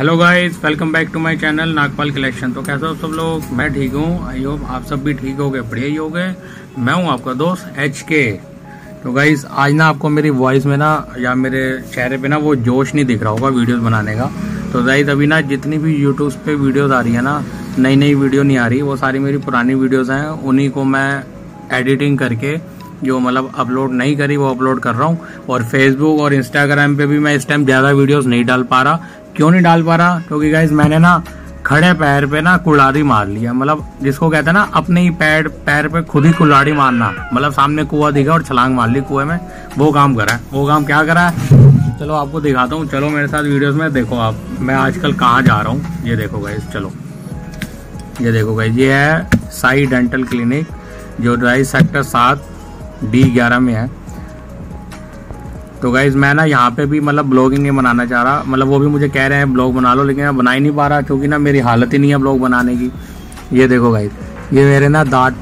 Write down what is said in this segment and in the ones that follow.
Hello guys welcome back to my channel Nagpal collection तो कैसे हो सब लोग? मैं ठीक हूँ। आई होप आप सब भी ठीक हो गए बढ़िया ही हो गए मैं हूँ आपका दोस्त एच के तो गाइस आज ना आपको मेरी वॉइस में ना, या मेरे चेहरे पे ना वो जोश नहीं दिख रहा होगा वीडियोस बनाने का। तो गाइस अभी ना जितनी भी यूट्यूब पे वीडियोज़ आ रही है ना नई नई वीडियो नहीं आ रही। वो सारी मेरी पुरानी वीडियोज़ हैं। उन्हीं को मैं एडिटिंग करके जो मतलब अपलोड नहीं करी, वो अपलोड कर रहा हूँ। और फेसबुक और इंस्टाग्राम पे भी मैं इस टाइम ज़्यादा वीडियोस नहीं डाल पा रहा। क्यों नहीं डाल पा रहा? क्योंकि गाइज़ मैंने ना खड़े पैर पे ना कुल्हाड़ी मार लिया मतलब जिसको कहते हैं ना, अपने ही पैर पैर पे खुद ही कुल्हाड़ी मारना। मतलब सामने कुआ दिखा और छलांग मार ली कुएँ में। वो काम करा है। वो काम क्या करा है? चलो आपको दिखाता हूँ। चलो मेरे साथ वीडियोस में देखो आप। मैं आजकल कहाँ जा रहा हूँ? ये देखो गाइज़ चलो। ये देखो गाइज़ ये है साई डेंटल क्लिनिक जो राइस सेक्टर सात डी ग्यारह में है। तो गाइज़ मैं ना यहाँ पे भी मतलब ब्लॉगिंग नहीं बनाना चाह रहा। मतलब वो भी मुझे कह रहे हैं ब्लॉग बना लो, लेकिन मैं बना ही नहीं पा रहा क्योंकि ना मेरी हालत ही नहीं है ब्लॉग बनाने की। ये देखो गाइज़ ये मेरे ना दांत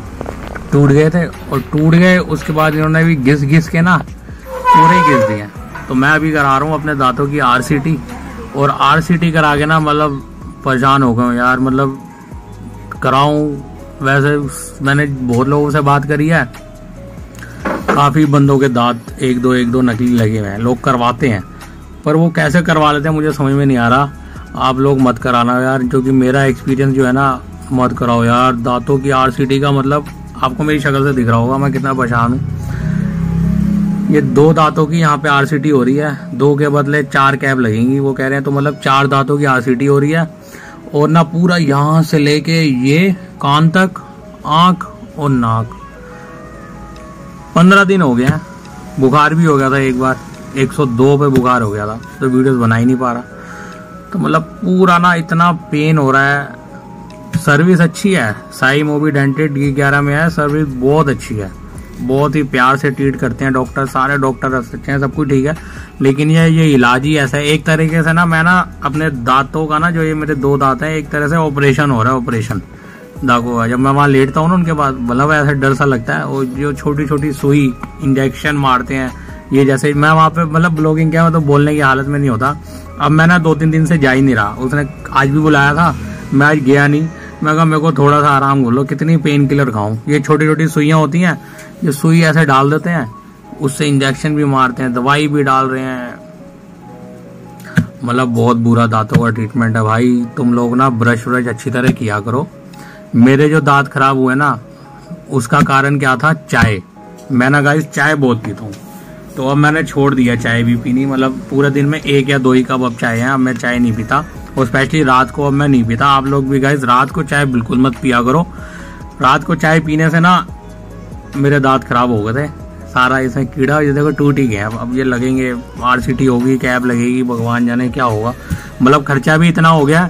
टूट गए थे और टूट गए, उसके बाद इन्होंने भी घिस घिस के ना पूरे ही घिस दिए। तो मैं अभी करा रहा हूँ अपने दांतों की आरसीटी और आरसीटी करा के ना मतलब परेशान हो गए यार। मतलब कराऊँ, वैसे मैंने बहुत लोगों से बात करी है। काफ़ी बंदों के दांत एक दो एक दो नकली लगे हुए हैं। लोग करवाते हैं, पर वो कैसे करवा लेते हैं मुझे समझ में नहीं आ रहा। आप लोग मत कराना यार, क्योंकि मेरा एक्सपीरियंस जो है ना, मत कराओ यार। दांतों की आरसीटी का मतलब आपको मेरी शक्ल से दिख रहा होगा, मैं कितना परेशान हूँ। ये दो दांतों की यहाँ पे आर हो रही है। दो के बदले चार कैब लगेंगी, वो कह रहे हैं। तो मतलब चार दांतों की आरसीटी हो रही है। और ना पूरा यहाँ से लेके ये, कान तक, आँख और नाक। पंद्रह दिन हो गया बुखार भी हो गया था एक बार। 102 पे बुखार हो गया था तो वीडियोस बना ही नहीं पा रहा। तो मतलब पूरा ना इतना पेन हो रहा है। सर्विस अच्छी है। साई मोबी डेंटेड डी ग्यारह में है। सर्विस बहुत अच्छी है। बहुत ही प्यार से ट्रीट करते हैं डॉक्टर सारे डॉक्टर अच्छे हैं, सब कुछ ठीक है। लेकिन ये ये इलाज ही ऐसा है। एक तरीके से ना, मैं ना अपने दांतों का ना, जो ये मेरे दो दांत हैं, एक तरह से ऑपरेशन हो रहा है ऑपरेशन दागो जब मैं वहाँ लेटता हूँ ना उनके बाद मतलब ऐसा डर सा लगता है। वो जो छोटी छोटी सुई इंजेक्शन मारते हैं, ये जैसे मैं वहाँ पे मतलब ब्लॉगिंग क्या मतलब बोलने की हालत में नहीं होता। अब मैं ना दो तीन दिन से जा ही नहीं रहा। उसने आज भी बुलाया था, मैं आज गया नहीं। मैं कहा, मेरे को थोड़ा सा आराम कर कितनी पेन किलर खाऊं? ये छोटी छोटी सुइयाँ होती हैं, ये सुई ऐसे डाल देते हैं, उससे इंजेक्शन भी मारते हैं, दवाई भी डाल रहे हैं। मतलब बहुत बुरा दांतों का ट्रीटमेंट है भाई। तुम लोग ना ब्रश व्रश अच्छी तरह किया करो। मेरे जो दांत खराब हुए ना, उसका कारण क्या था? चाय। मैं ना गाइस चाय बहुत पीता हूँ। तो अब मैंने छोड़ दिया चाय भी पीनी मतलब पूरे दिन में एक या दो ही कप अब चाय है, अब मैं चाय नहीं पीता। और स्पेशली रात को अब मैं नहीं पीता। आप लोग भी गाइस रात को चाय बिल्कुल मत पिया करो। रात को चाय पीने से ना मेरे दांत खराब हो गए थे। सारा इसमें कीड़ा, ये देखो टूट ही गया। अब ये लगेंगे आरसीटी होगी, कैब लगेगी, भगवान जाने क्या होगा। मतलब खर्चा भी इतना हो गया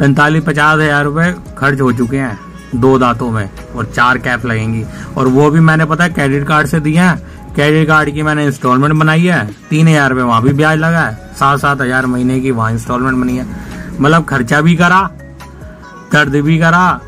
पैंतालीस पचास हज़ार रुपए खर्च हो चुके हैं दो दांतों में और चार कैप लगेंगी। और वो भी मैंने पता है क्रेडिट कार्ड से दिए हैं। क्रेडिट कार्ड की मैंने इंस्टॉलमेंट बनाई है। तीन हज़ार रुपये वहाँ भी ब्याज लगा है। सात सात हज़ार महीने की वहाँ इंस्टॉलमेंट बनी है। मतलब खर्चा भी करा, दर्द भी करा।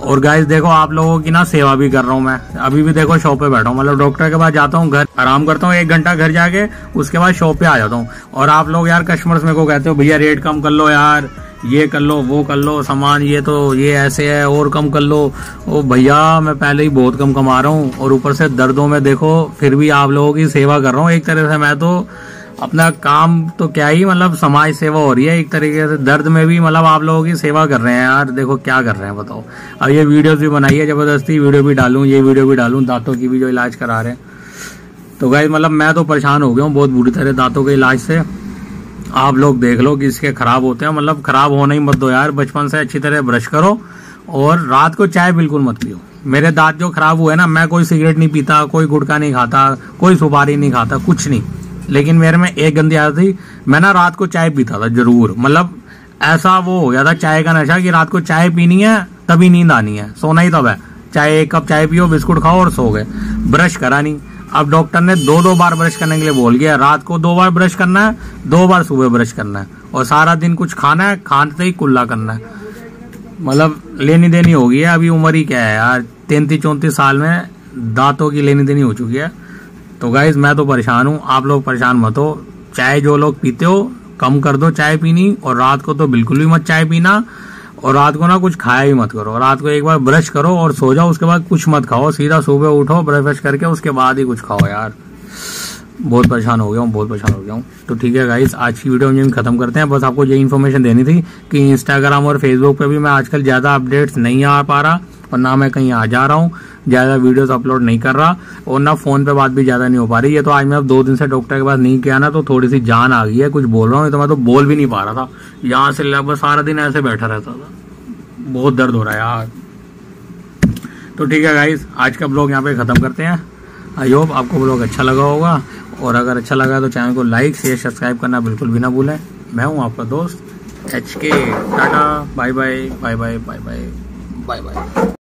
और गाइस देखो आप लोगों की ना सेवा भी कर रहा हूँ मैं। अभी भी देखो शॉप पे बैठा हूँ। मतलब डॉक्टर के पास जाता हूँ, घर आराम करता हूँ, एक घंटा घर जाके उसके बाद शॉप पे आ जाता हूँ। और आप लोग यार कस्टमर्स मेरे को कहते हो, भैया रेट कम कर लो यार। ये कर लो, वो कर लो, सामान ये तो ये ऐसे है, और कम कर लो। ओ भैया, मैं पहले ही बहुत कम कमा रहा हूँ, और ऊपर से दर्दों में देखो, फिर भी आप लोगों की सेवा कर रहा हूँ एक तरह से मैं तो। अपना काम तो क्या ही मतलब समाज सेवा हो रही है एक तरीके से। दर्द में भी मतलब आप लोगों की सेवा कर रहे हैं यार, देखो क्या कर रहे हैं, बताओ। अब ये वीडियो भी बनाई है ज़बरदस्ती वीडियो भी डालू, ये वीडियो भी डालू, दांतों की भी जो इलाज करा रहे हैं। तो गाइज़ मतलब मैं तो परेशान हो गया हूँ बहुत बुरी तरह दांतों के इलाज से। आप लोग देख लो कि इसके खराब होते हैं। मतलब खराब होना ही मत दो यार, बचपन से अच्छी तरह ब्रश करो और रात को चाय बिल्कुल मत पियो। मेरे दांत जो खराब हुए ना, मैं कोई सिगरेट नहीं पीता, कोई गुटखा नहीं खाता, कोई सुपारी नहीं खाता, कुछ नहीं। लेकिन मेरे में एक गंदी आदत थी, मैं ना रात को चाय पीता था, ज़रूर। मतलब ऐसा वो हो गया था चाय का नशा कि रात को चाय पीनी है, तभी नींद आनी है। सोना ही तब है। चाहे एक कप चाय पियो, बिस्कुट खाओ और सो गए। ब्रश करा नहीं। अब डॉक्टर ने दो दो बार ब्रश करने के लिए बोल गया रात को दो बार ब्रश करना है, दो बार सुबह ब्रश करना है और सारा दिन कुछ खाना है खाते ही कुल्ला करना है। मतलब लेनी देनी होगी है, अभी उम्र ही क्या है यार, तैंतीस चौंतीस साल में दांतों की लेनी देनी हो चुकी है। तो गाइज़ मैं तो परेशान हूँ, आप लोग परेशान मत हो। चाय जो लोग पीते हो, कम कर दो चाय पीनी और रात को तो बिल्कुल भी मत चाय पीना। और रात को ना कुछ खाया ही मत करो। रात को एक बार ब्रश करो और सो जाओ, उसके बाद कुछ मत खाओ। सीधा सुबह उठो ब्रश ब्रश करके उसके बाद ही कुछ खाओ यार। बहुत परेशान हो गया हूँ, बहुत परेशान हो गया हूँ। तो ठीक है गाइस आज की वीडियो हम खत्म करते हैं। बस आपको ये इन्फॉर्मेशन देनी थी कि इंस्टाग्राम और फेसबुक पे भी मैं आजकल ज़्यादा अपडेट्स नहीं आ पा रहा और ना मैं कहीं आ जा रहा हूँ। ज़्यादा वीडियोस अपलोड नहीं कर रहा और ना फ़ोन पे बात भी ज़्यादा नहीं हो पा रही। है तो आज मैं अब दो दिन से डॉक्टर के पास नहीं किया ना तो थोड़ी सी जान आ गई है, कुछ बोल रहा हूँ तो मैं तो बोल भी नहीं पा रहा था। यहाँ से लगभग सारा दिन ऐसे बैठा रहता था। बहुत दर्द हो रहा है यार। तो ठीक है गाइज़ आज का ब्लॉग यहाँ पे ख़त्म करते हैं। आई होप आपको ब्लॉग अच्छा लगा होगा। और अगर अच्छा लगा तो चैनल को लाइक शेयर सब्सक्राइब करना बिल्कुल भी ना भूलें। मैं हूँ आपका दोस्त H K Tata bye bye bye bye bye bye bye bye